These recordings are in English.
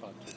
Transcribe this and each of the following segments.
thought too.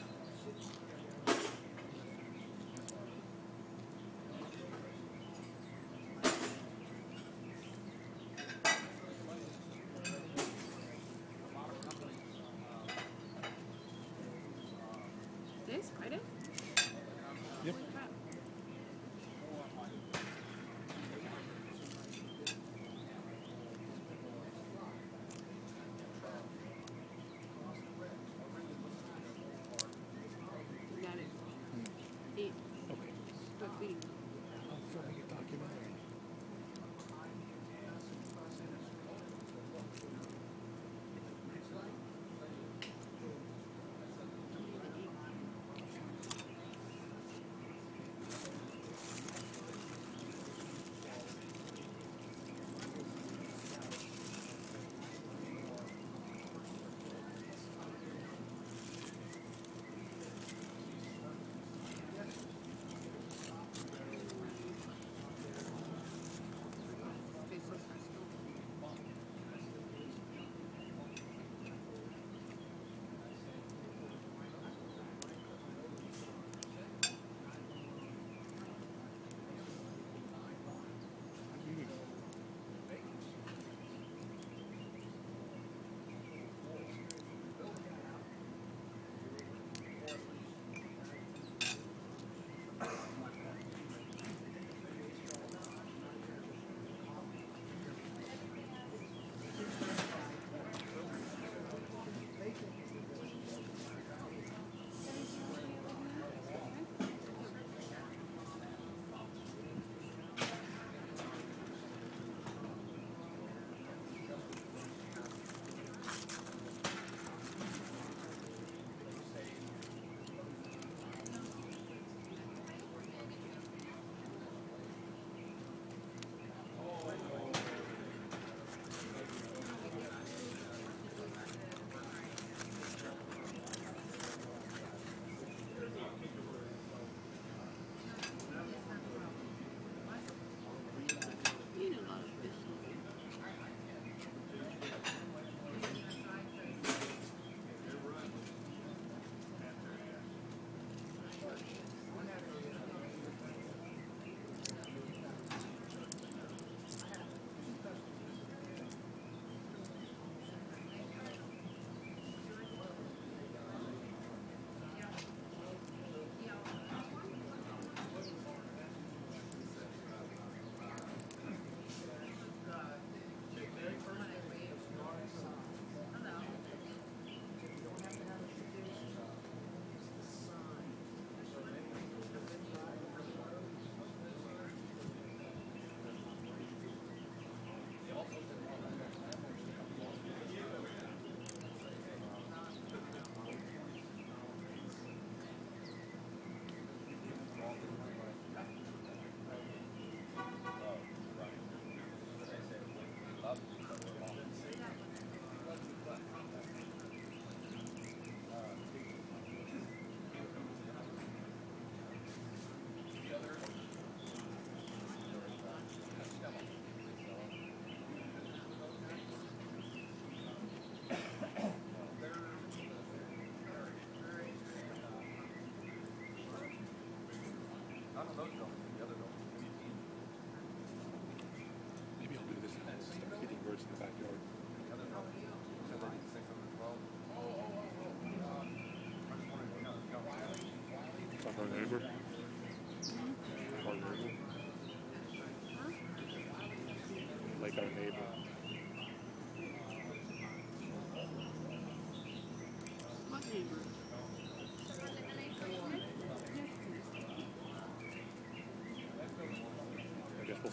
católico.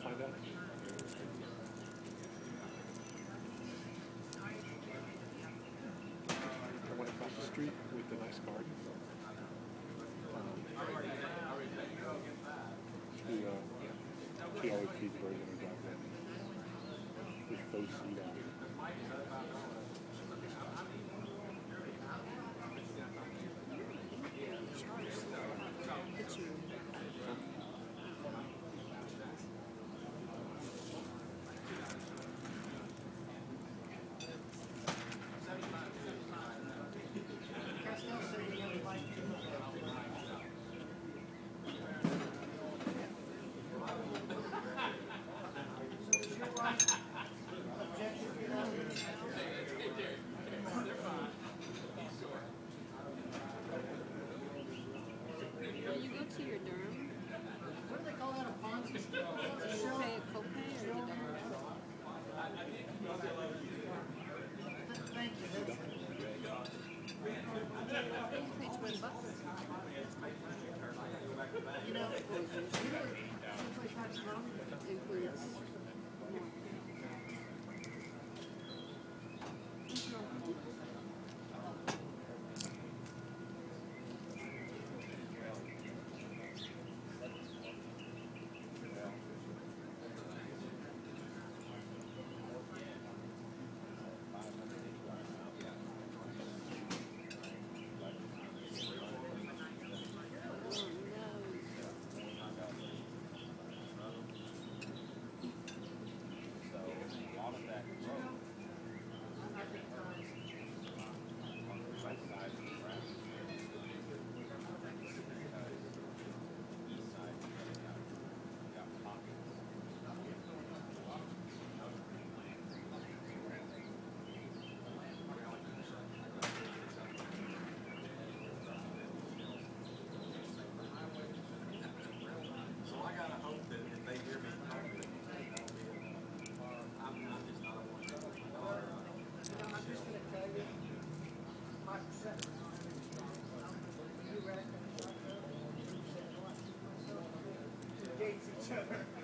Find out. I went across the street with the nice garden. Um, she, uh, she always feeds birds in her driveway. With those seed on He's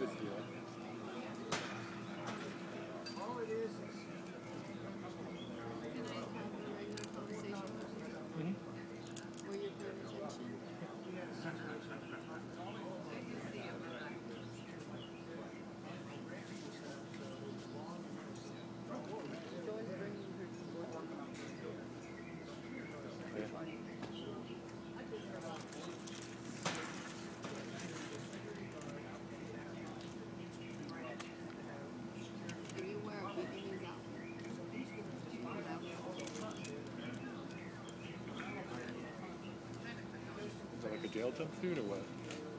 No big Like a or what?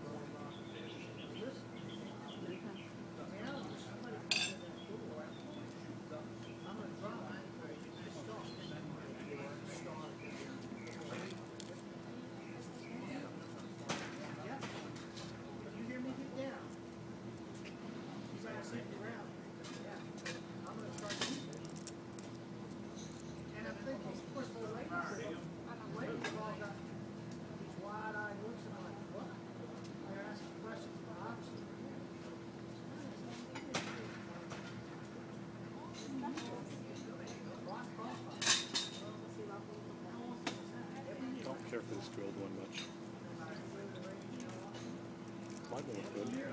talking to him.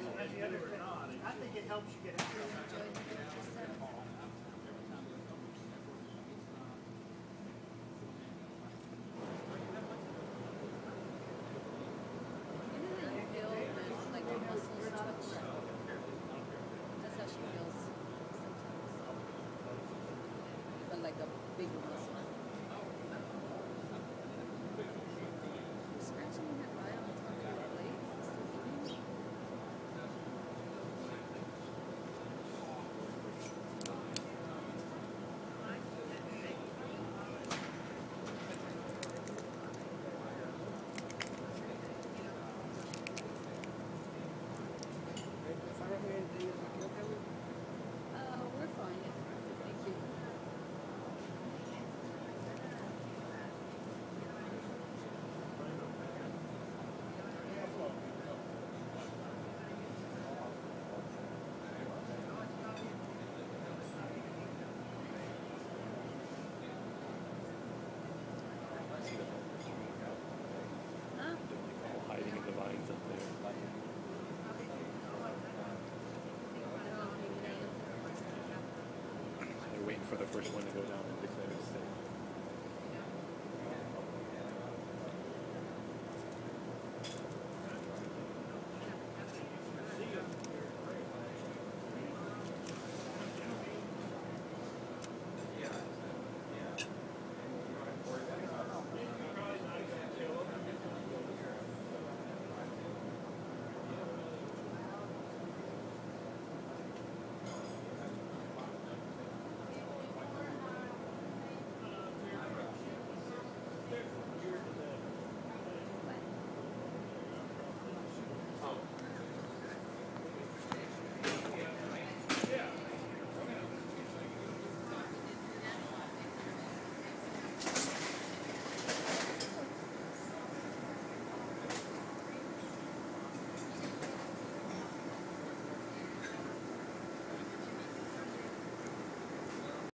I think it helps you get out. for the first one to go down.